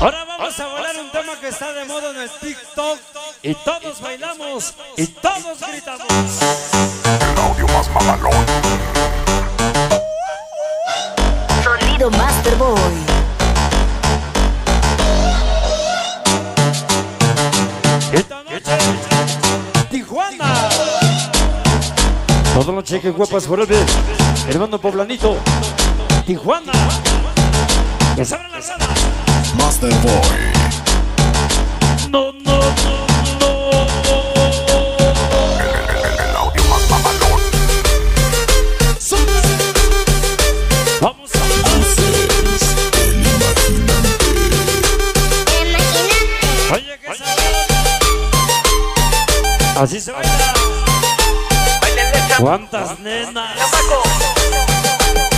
Ahora vamos a bailar un tema que está de moda en el TikTok. Y todos bailamos y todos gritamos. El audio más mamalón. Sonido Master Boy. Esta noche, Tijuana. Todos los cheques guapas por el hermano poblanito. Tijuana. Que se abran las alas. Master Boy. No, no, no, no. El audio más mamalón. Vamos a Oye, que se Así se baila. ¿Cuántas nenas?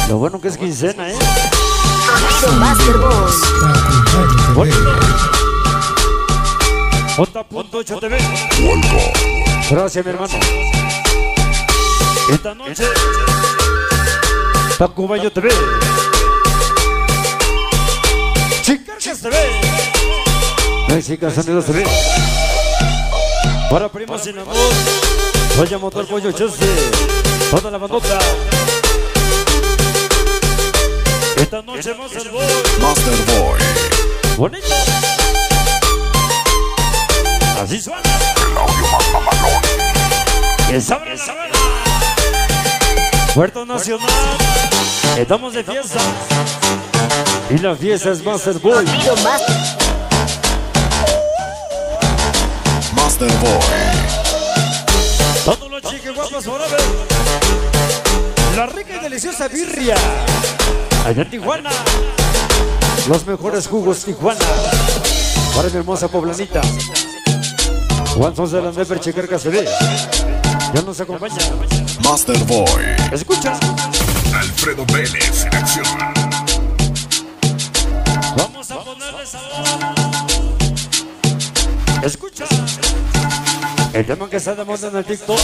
Lo bueno que es quincena, ¿eh? Sonido Master. Bonito. J.8 TV. Gracias, mi hermano. Esta noche, Tacubayo TV. Chicas TV. México Sonidos TV. Para primos sin amor. Vaya motor pollo chiste. Toda la bandota. Esta noche al boy. Master Boy. Bonito. Así suena. El audio más mamalón. Que sabre la bala. Puerto Nacional. Estamos de fiesta. Y la fiesta es Master Boy. Master. Master Boy. Todos los chicos guapas forever. La rica y deliciosa birria. Allá en Tijuana. Los mejores jugos Tijuana. Para mi hermosa poblanita. Juan Sos de la Never Checarca se ve. Ya nos acompaña. Master Boy. Escucha. Alfredo Vélez en acción. Vamos a ponerle sabor. Escucha. El tema que está de moda en el TikTok.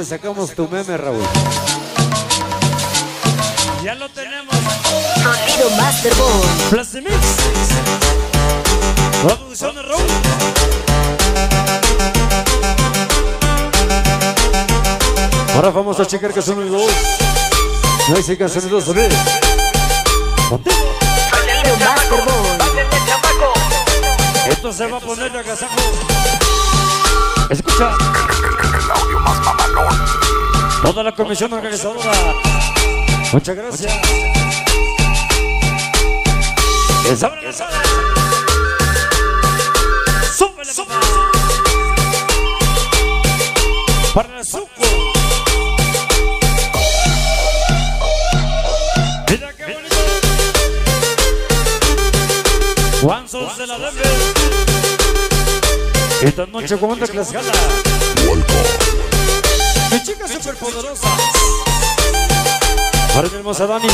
Te sacamos tu meme, Raúl. Ya lo tenemos. Sonido Master. Plastimix. Producción de Raúl. Ahora vamos a checar que son los dos. No hay los dos. Contigo. Sonido Master. Esto se va a poner de agasajo. Escucha. Toda la comisión organizadora. Muchas gracias. Súbele, papá. Para el suco. Mira qué bonito. Juan Sos de la Denver. Esta noche comanda que las gala. Welcome. Mi chica superpoderosa. Para hermosa Dani.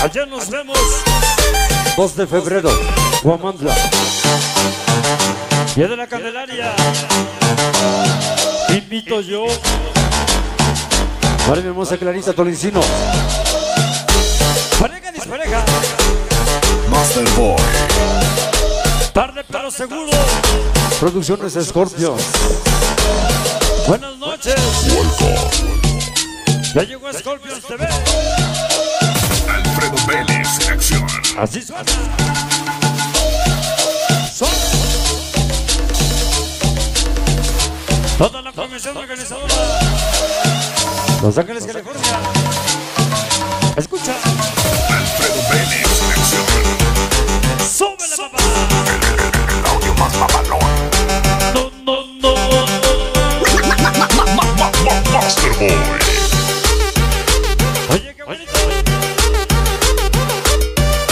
Allá nos vemos. 2 de febrero. Guamandla. Día de la Candelaria. Invito yo. Para mi hermosa Clarita Tolincino. Pareja dispareja. Master Boy. Tarde pero seguro. Producciones Scorpio. Buenas noches. Welcome. Ya llegó Scorpions TV. Alfredo Vélez en acción. Así suena. Son. Toda la comisión organizadora. Los Ángeles, California. Escucha. Oye, qué bonito.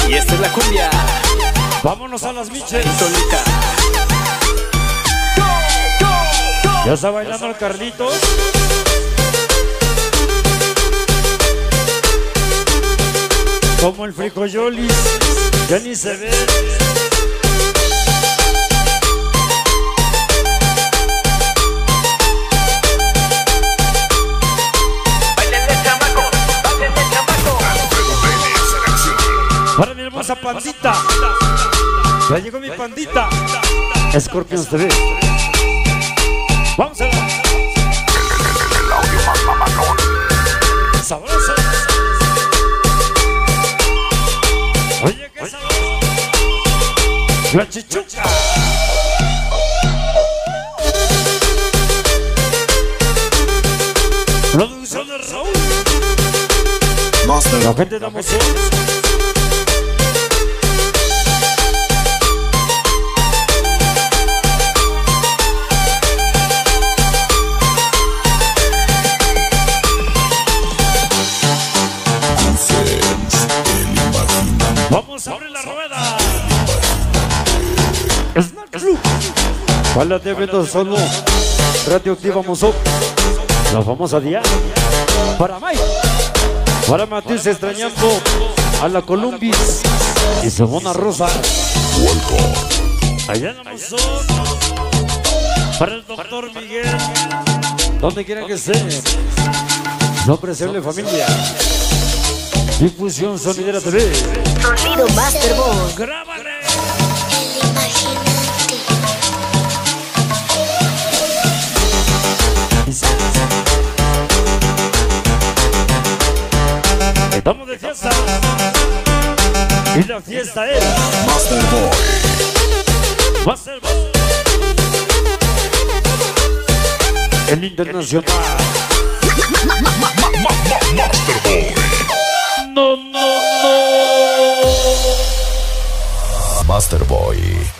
Y esta es la cumbia Vámonos a las miches. solita. Ya está bailando el Carlitos. Como el frijoyolis. Ya ni se ve. Ya llegó mi pandita. Scorpions TV. Vamos a ver. El audio más mamalón. Sabroso. Oye, qué sabroso. La chichuca. Producción de Raúl. La gente de Amazon. Vamos a abrir la rueda. Para de eventos solo. Radioactiva Mozop. La famosa Día. Para Mike. Para Matiz extrañando a la Columbis. Y Simona Rosa. Allá en. Para el doctor Miguel. Donde quiera que esté. No presente familia. Difusión Sonidera TV. Sonido Master Boy. ¡Grábale! Estamos de fiesta. Y la fiesta es Master Boy. Master Boy. El internacional. Master Boy. No, no, no. Master Boy.